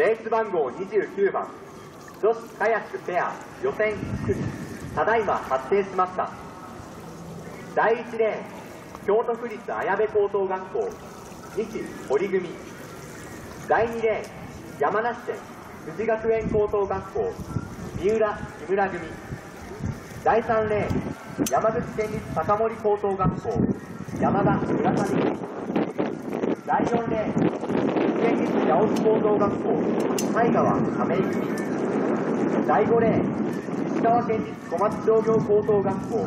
レース番号29番。女子カヤックペア予選1組。ただいま発生しました。第1レーン京都府立綾部高等学校西堀組。第2レーン山梨県富士学園高等学校三浦木村組。第3レーン山口県立高森高等学校山田村上組。第4レーン県立八尾市高等学校西川亀井組第5レーン石川県立小松商業高等学校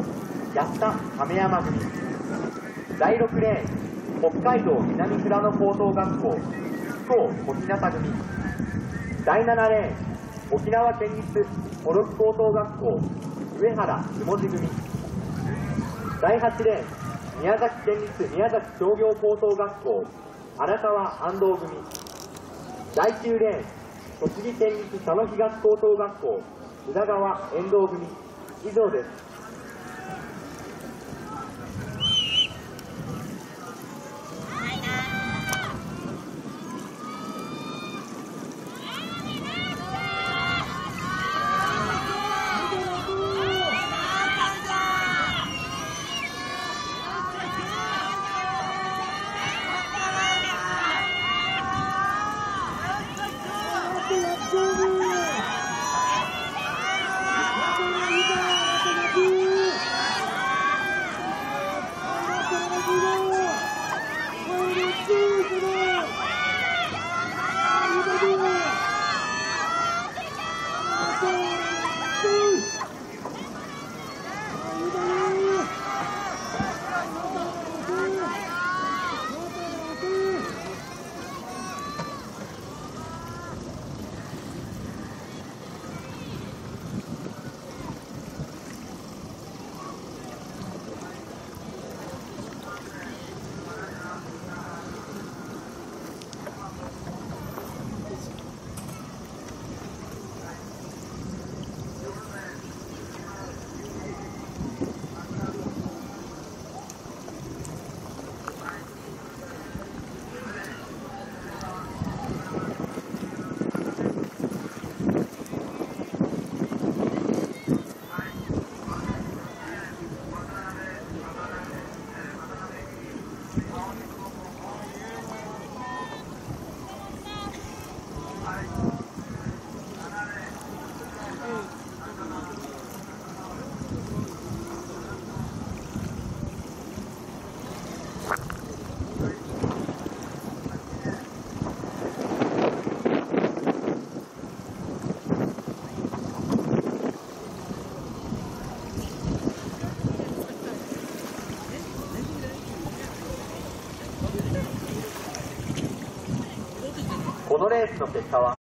安田亀山組第6レーン北海道南富良野高等学校紀行小日向組第7レーン沖縄県立小禄高等学校上原下地組第8レーン宮崎県立宮崎商業高等学校荒川安藤組第9レーン栃木県立佐野東高等学校宇田川遠藤組以上です。のレースの結果は。